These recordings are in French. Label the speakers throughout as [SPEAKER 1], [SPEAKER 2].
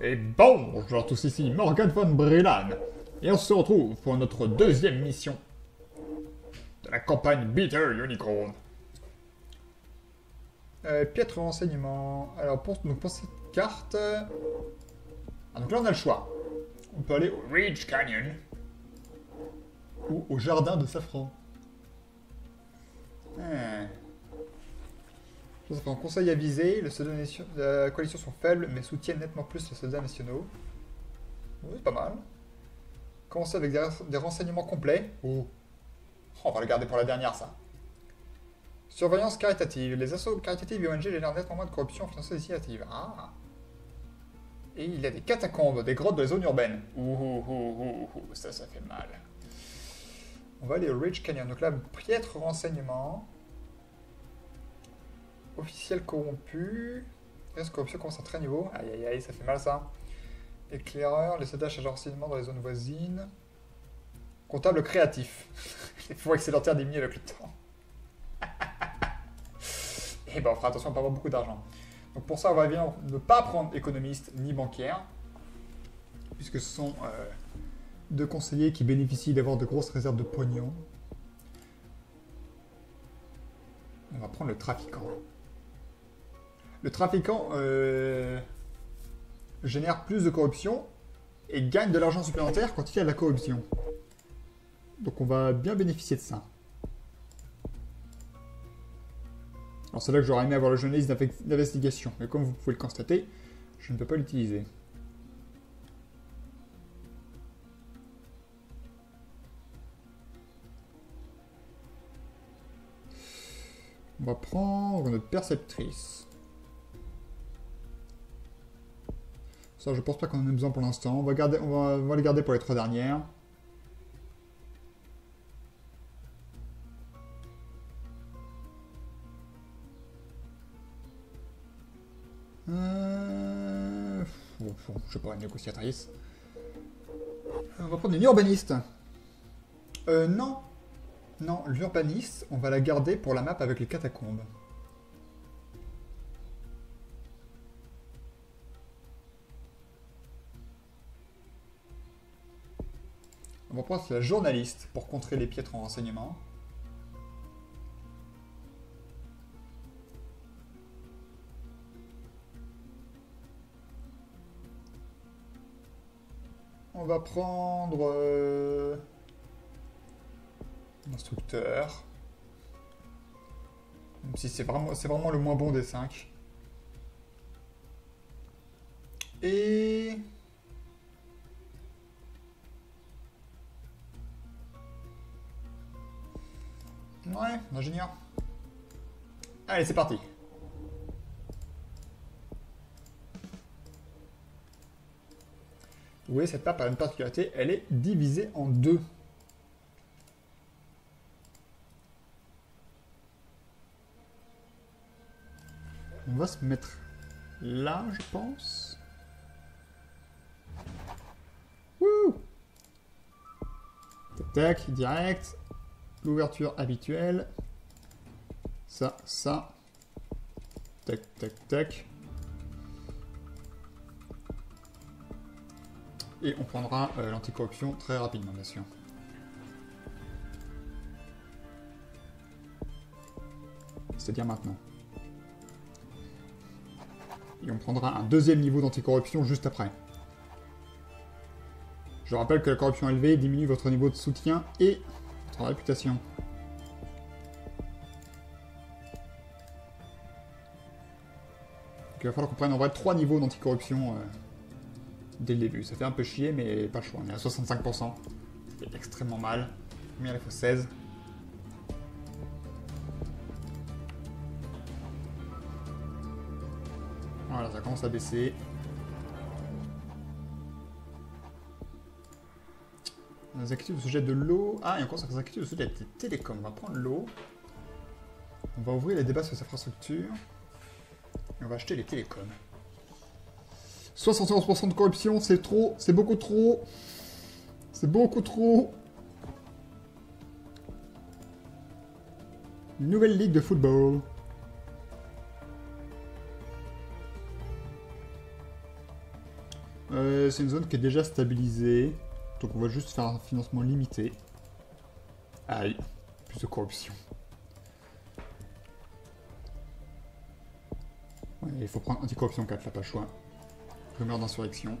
[SPEAKER 1] Et bonjour à tous ici, Morgan von Brillan. Et on se retrouve pour notre deuxième mission de la campagne Bitter Unicorn. Euh, piètre renseignement. Alors pour, donc pour cette carte... Ah, donc là on a le choix. On peut aller au Ridge Canyon. Ou au jardin de safran. Hmm. Ça fait un conseil avisé, les soldats la coalition sont faibles, mais soutiennent nettement plus les soldats nationaux. Oui, pas mal. Commencer avec des, des renseignements complets. Oh. Oh, on va le garder pour la dernière, ça. Surveillance caritative. Les assauts caritatifs et ONG génèrent nettement moins de corruption des initiatives. Ah. Et il y a des catacombes, des grottes dans les zones urbaines. Ouh, ouh, ouh, ouh, ouh, ça, ça fait mal. On va aller au Ridge Canyon. Donc là, piètre renseignement. Officiel corrompu. Est-ce corruption commence à très niveau Aïe aïe aïe, ça fait mal ça. Éclaireur, les soldats chargés de renseignement dans les zones voisines. Comptable créatif. Il faut excédentaire diminuer avec le temps. Et ben on fera attention à ne pas avoir beaucoup d'argent. Donc pour ça, on va bien ne pas prendre économiste ni bancaire. Puisque ce sont euh, deux conseillers qui bénéficient d'avoir de grosses réserves de pognon. On va prendre le trafiquant. Le trafiquant euh, génère plus de corruption et gagne de l'argent supplémentaire quand il y a de la corruption. Donc on va bien bénéficier de ça. Alors c'est là que j'aurais aimé avoir le journaliste d'investigation, mais comme vous pouvez le constater, je ne peux pas l'utiliser. On va prendre notre perceptrice. Je pense pas qu'on en ait besoin pour l'instant. On va, on, va, les garder pour les trois dernières. Euh... Je sais pas, une négociatrice. On va prendre une urbaniste. Euh, non. Non, l'urbaniste, on va la garder pour la map avec les catacombes. Prendre la journaliste pour contrer les piètres en renseignement. On va prendre... euh, Instructeur. Même si c'est vraiment, vraiment le moins bon des 5. Et... Ouais, ingénieur. Allez, c'est parti. Vous voyez, cette map a une particularité, elle est divisée en deux. On va se mettre là, je pense. Wouh tac, direct. L'ouverture habituelle. Ça, ça. Tac, tac, tac. Et on prendra euh, l'anticorruption très rapidement, bien sûr. C'est-à-dire maintenant. Et on prendra un deuxième niveau d'anticorruption juste après. Je rappelle que la corruption élevée diminue votre niveau de soutien et réputation. Il va falloir qu'on prenne en vrai trois niveaux d'anticorruption euh, dès le début. Ça fait un peu chier, mais pas le choix. On est à 65%. C'est extrêmement mal. Combien il faut 16 Voilà, ça commence à baisser. Les activités de sujet de l'eau. Ah, et encore des activités de sujet des télécoms. On va prendre l'eau. On va ouvrir les débats sur les infrastructures. Et on va acheter les télécoms. 71% de corruption, c'est trop, c'est beaucoup trop. C'est beaucoup trop. Nouvelle ligue de football. Euh, c'est une zone qui est déjà stabilisée. Donc on va juste faire un financement limité. Aïe, plus de corruption. Ouais, il faut prendre anticorruption 4, là, pas le choix. Rumeur d'insurrection.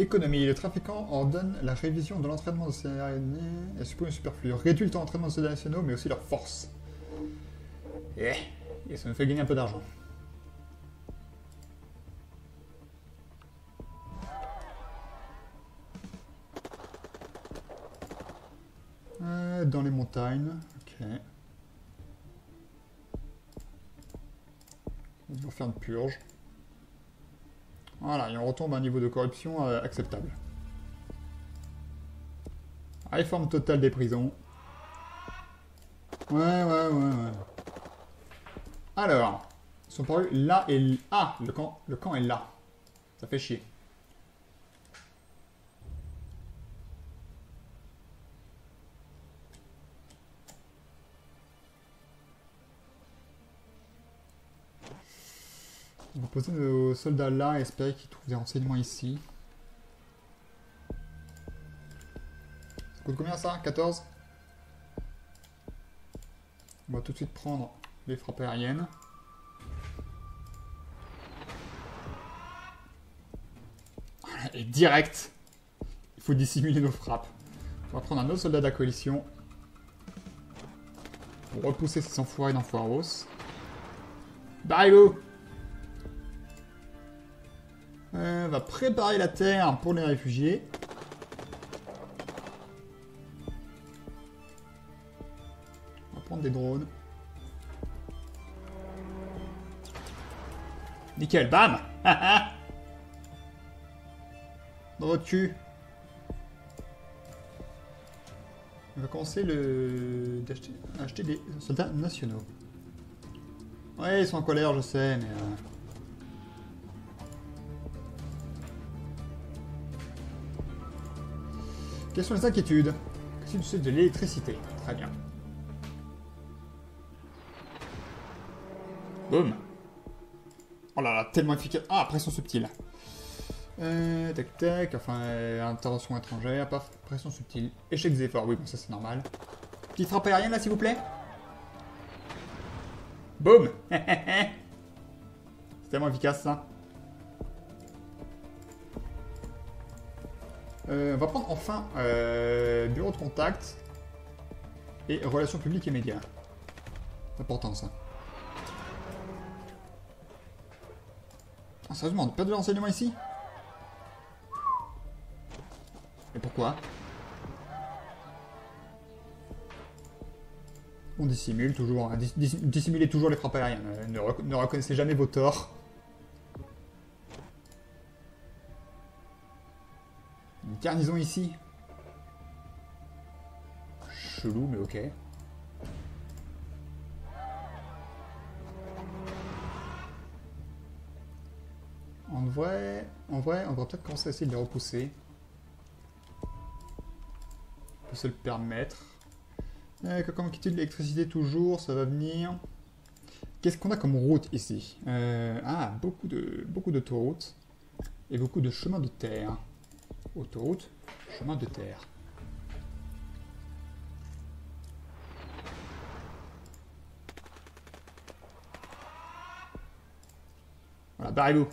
[SPEAKER 1] Économie. Le trafiquant ordonne la révision de l'entraînement de ces araignées et supprime superflu. Réduit le temps d'entraînement de soldats nationaux, mais aussi leur force. Eh, et ça nous fait gagner un peu d'argent. Euh, dans les montagnes, ok. On va faire une purge. Voilà, et on retombe à un niveau de corruption euh, acceptable. Réforme totale des prisons. Ouais, ouais, ouais, ouais. Alors, ils sont parus là et là. Ah, le camp, le camp est là. Ça fait chier. Poser nos soldats là et espérer qu'ils trouvent des renseignements ici. Ça coûte combien ça? 14 On va tout de suite prendre les frappes aériennes. Et direct Il faut dissimuler nos frappes. On va prendre un autre soldat de la coalition. Pour repousser ces enfoirés d'enfoiros. Barrez-vous euh, on va préparer la terre pour les réfugiés. On va prendre des drones. Nickel, bam Dans votre cul. On va commencer le... d'acheter acheter des soldats nationaux. Ouais, ils sont en colère, je sais, mais... Euh... Quelles sont les inquiétudes? Qu'est-ce que de l'électricité? Très bien. Boum Oh là là, tellement efficace. Ah, pression subtile. Euh, tac tac, enfin, intervention étrangère, paf, pression subtile. Échec des efforts, oui, bon, ça c'est normal. Petite frappe aérienne là, s'il vous plaît Boum C'est tellement efficace ça. On va prendre enfin euh, bureau de contact et relations publiques et médias. C'est important ça. Ah, sérieusement, on a perdu l'enseignement ici? Et pourquoi? On dissimule toujours, hein. toujours les frappes aériennes, euh, ne, ne reconnaissez jamais vos torts. Garnison ici. Chelou, mais ok. En vrai, en vrai, on va peut-être commencer à essayer de les repousser. On peut se le permettre. Eh, comme inquiétude, l'électricité toujours, ça va venir. Qu'est-ce qu'on a comme route ici? Euh, Ah, beaucoup de beaucoup d'autoroutes et beaucoup de chemins de terre. Autoroute, chemin de terre. Voilà, barrez-vous.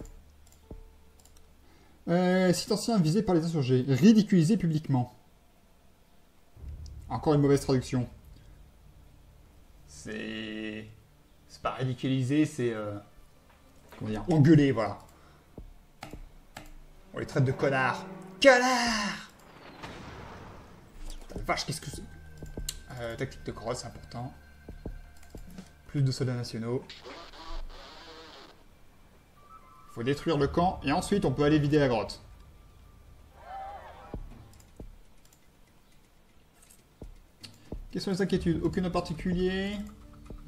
[SPEAKER 1] Euh, site ancien visé par les insurgés. Ridiculisé publiquement. Encore une mauvaise traduction. C'est... C'est pas ridiculisé, c'est... Euh... Comment dire Engueulé, voilà. On les traite de connards. Connard Vache, qu'est-ce que c'est? Euh, Tactique de crosse, c'est important. Plus de soldats nationaux. Faut détruire le camp, et ensuite on peut aller vider la grotte. Quelles sont les inquiétudes? Aucune en particulier.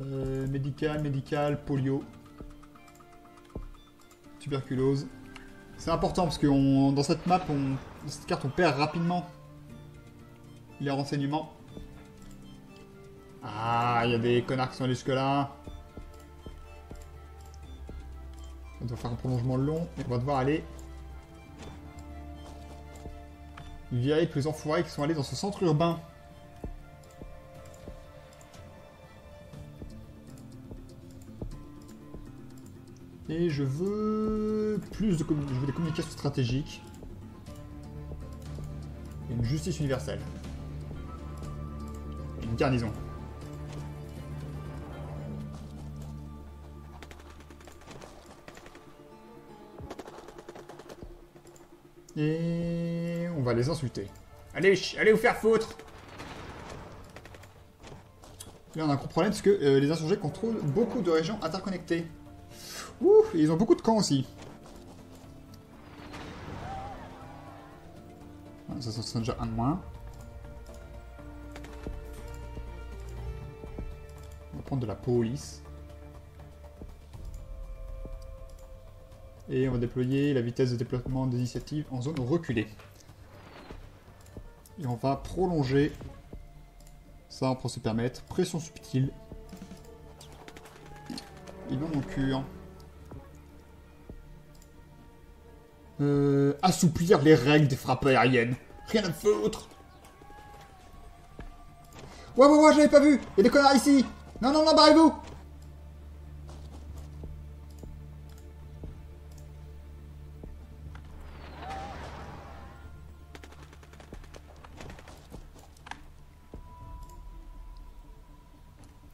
[SPEAKER 1] Euh, médical, médical, polio. Tuberculose. C'est important parce que dans cette map, on, dans cette carte, on perd rapidement. les renseignements. Ah, il y a des connards qui sont allés jusque-là. On doit faire un prolongement long et on va devoir aller vérifier tous les enfoirés qui sont allés dans ce centre urbain. Et je veux plus de, je des communications stratégiques. Et une justice universelle. Et une garnison. Et on va les insulter. Allez, allez vous faire foutre Là, on a un gros problème parce que euh, les insurgés contrôlent beaucoup de régions interconnectées. Ouh, ils ont beaucoup de camps aussi. Ça, ça déjà un de moins. On va prendre de la police. Et on va déployer la vitesse de déplacement des initiatives en zone reculée. Et on va prolonger ça pour se permettre. Pression subtile. Il va mon cure. Euh, assouplir les règles des frappes aériennes. Rien à foutre. Ouais, ouais, ouais, je l'avais pas vu. Il y a des connards ici. Non, non, non, barrez-vous.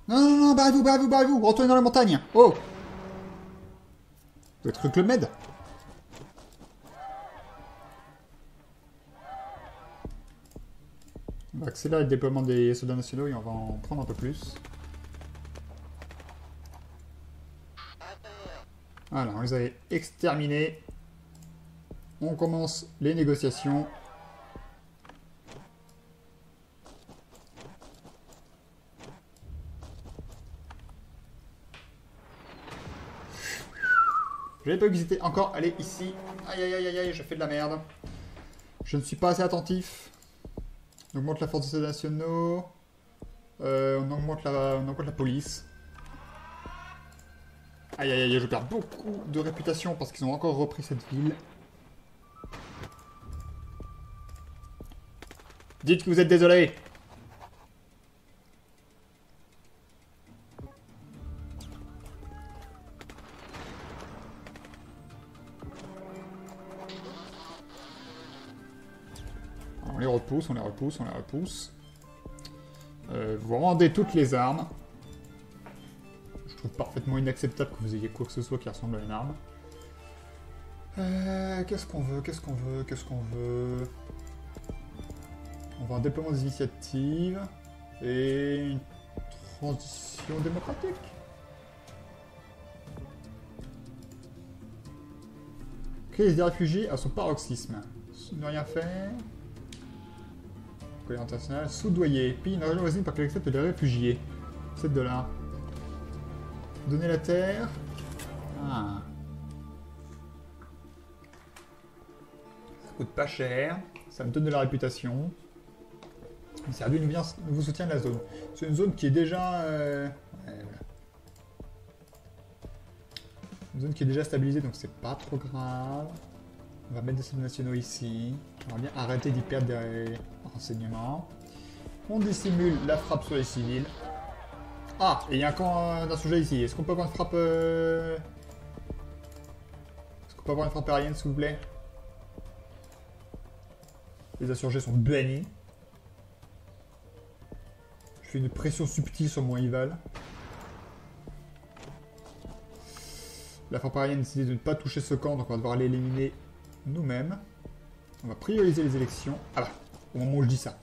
[SPEAKER 1] Non, non, non, barrez-vous, barrez-vous, barrez-vous. Retournez dans la montagne. Oh. Vous êtes que le Med? Accélérer le déploiement des soldats nationaux et on va en prendre un peu plus. Voilà, on les a exterminés. On commence les négociations. Je n'avais pas visité encore. Allez, ici. Aïe, aïe, aïe, aïe, je fais de la merde. Je ne suis pas assez attentif. On augmente la force des nationaux. Euh, on, augmente la, on augmente la police. Aïe aïe aïe, je perds beaucoup de réputation parce qu'ils ont encore repris cette ville. Dites que vous êtes désolé. On les repousse, on les repousse. Euh, vous rendez toutes les armes. Je trouve parfaitement inacceptable que vous ayez quoi que ce soit qui ressemble à une arme. Euh, qu'est-ce qu'on veut Qu'est-ce qu'on veut Qu'est-ce qu'on veut? On va un déploiement des initiatives et une transition démocratique. Crise des réfugiés à son paroxysme. Ne rien faire. Colère internationale, soudoyer. Pays une région voisine par qu'elle accepte les réfugiés. 7 dollars. Donner la terre. Ah. Ça coûte pas cher. Ça me donne de la réputation. Ça réduit le nouveau soutien de la zone. C'est une zone qui est déjà... Euh... Ouais, voilà. Une zone qui est déjà stabilisée, donc c'est pas trop grave. On va mettre des soldats nationaux ici. On va bien arrêter d'y perdre des renseignements. On dissimule la frappe sur les civils. Ah, et il y a un camp d'un ici. Est-ce qu'on peut avoir une frappe... Euh... Est-ce qu'on peut avoir une frappe aérienne, s'il vous plaît? Les insurgés sont bannis. Je fais une pression subtile sur mon rival. La frappe aérienne décidé de ne pas toucher ce camp, donc on va devoir l'éliminer nous-mêmes. On va prioriser les élections. Ah bah, au moment où je dis ça.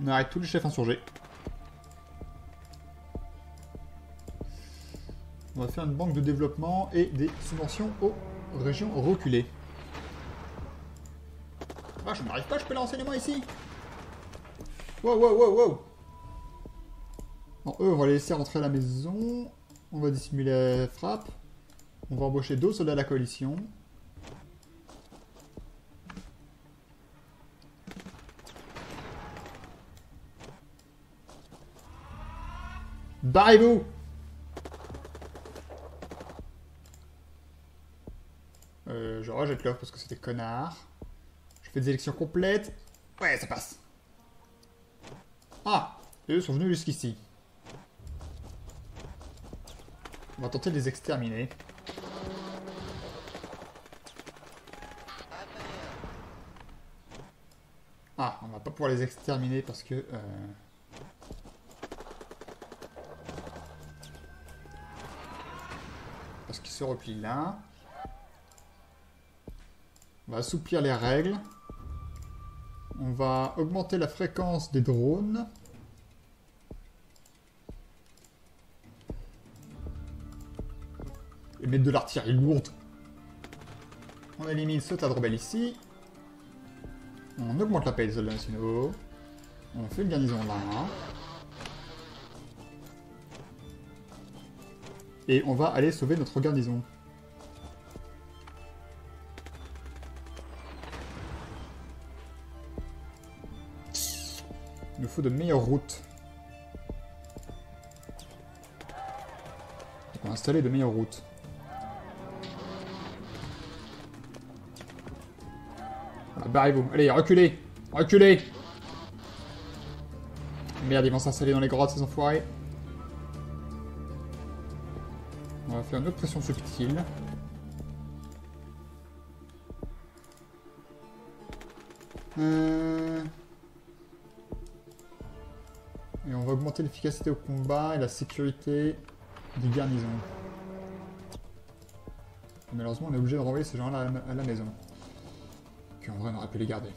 [SPEAKER 1] On arrête tous les chefs insurgés. On va faire une banque de développement et des subventions aux régions reculées. Ah, je n'arrive pas, je peux l'enseignement ici Wow, wow, wow, wow Bon, eux, on va les laisser rentrer à la maison. On va dissimuler la frappe. On va embaucher deux soldats de la coalition. Barrez-vous euh, Je rejette l'offre parce que c'était connard. Je fais des élections complètes. Ouais, ça passe. Ah Eux sont venus jusqu'ici. On va tenter de les exterminer. Pas pouvoir les exterminer parce que... Euh... Parce qu'ils se replient là. On va assouplir les règles. On va augmenter la fréquence des drones. Et mettre de l'artillerie lourde. On élimine ce tas de rebelles ici. On augmente la paix des soldats. On fait une garnison là. Et on va aller sauver notre garnison. Il nous faut de meilleures routes. on va installer de meilleures routes. Barrez-vous. Allez, reculez Reculez Merde, ils vont s'installer dans les grottes, ces enfoirés. On va faire une autre pression subtile. Euh... Et on va augmenter l'efficacité au combat et la sécurité des garnisons. Malheureusement, on est obligé de renvoyer ces gens-là à la maison. En vrai, on aurait pu les garder.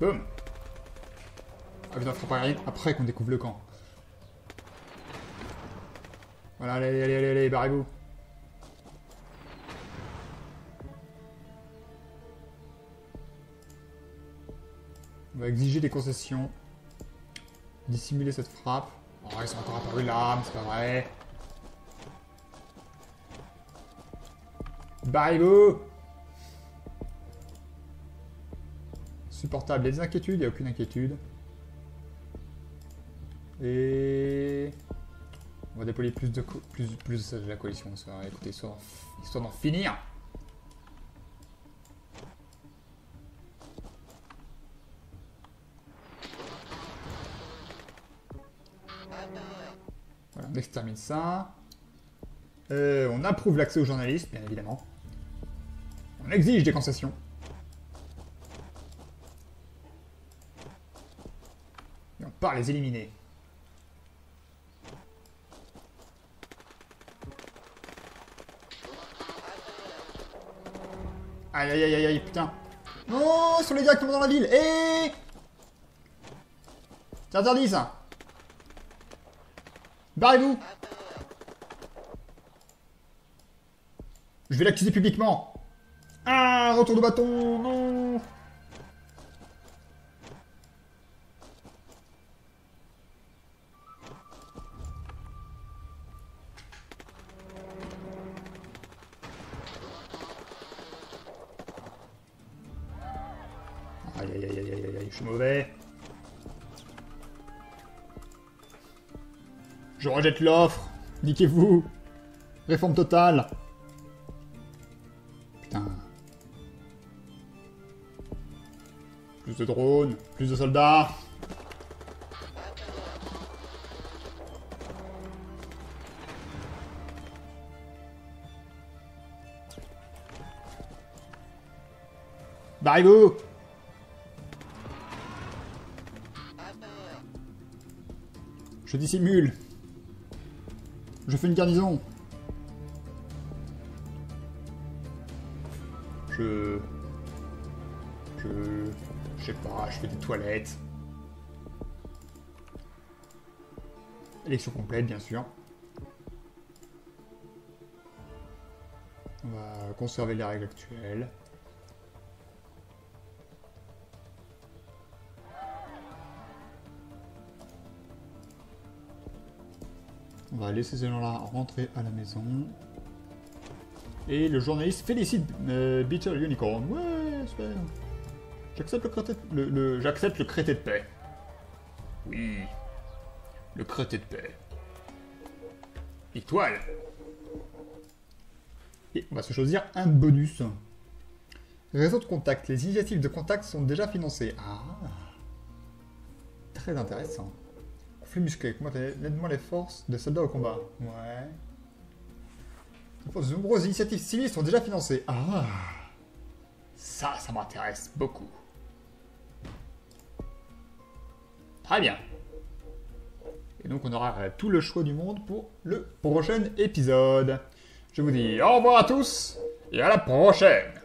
[SPEAKER 1] Boum Ah putain, fera pas rien après qu'on découvre le camp. Voilà, allez, allez, allez, allez, barrez-vous. On va exiger des concessions. Dissimuler cette frappe. Oh, ils sont encore apparus là, mais c'est pas vrai. Barrez-vous Supportable. Il y a des inquiétudes, il n'y a aucune inquiétude. Et... On va déployer plus de, plus, plus de la coalition. Écoutez, histoire d'en finir. Ça. Euh, on approuve l'accès aux journalistes, bien évidemment. On exige des concessions. Et on part les éliminer. Aïe aïe aïe aïe putain. Non, ils sont les directement dans la ville. Eh C'est interdit ça. Barrez-vous Je vais l'accuser publiquement. Ah, retour de bâton, non Aïe aïe aïe aïe aïe aïe, je suis mauvais. Je rejette l'offre. Niquez-vous. Réforme totale. De drones, plus de soldats. Barrez-vous Je dissimule je fais une garnison. Élection complète, bien sûr. On va conserver les règles actuelles. On va laisser ces gens-là rentrer à la maison. Et le journaliste félicite euh, Unicorn. Ouais, super. J'accepte le, crété de paix. Oui. Le crété de paix. Étoile. Et on va se choisir un bonus. Réseau de contact. Les initiatives de contact sont déjà financées. Ah. Très intéressant. Conflit musclé. Nettement les forces des soldats au combat? Ouais. De nombreuses initiatives civiles sont déjà financées. Ah. Ça, ça m'intéresse beaucoup. Très bien. Et donc on aura tout le choix du monde pour le prochain épisode. Je vous dis au revoir à tous et à la prochaine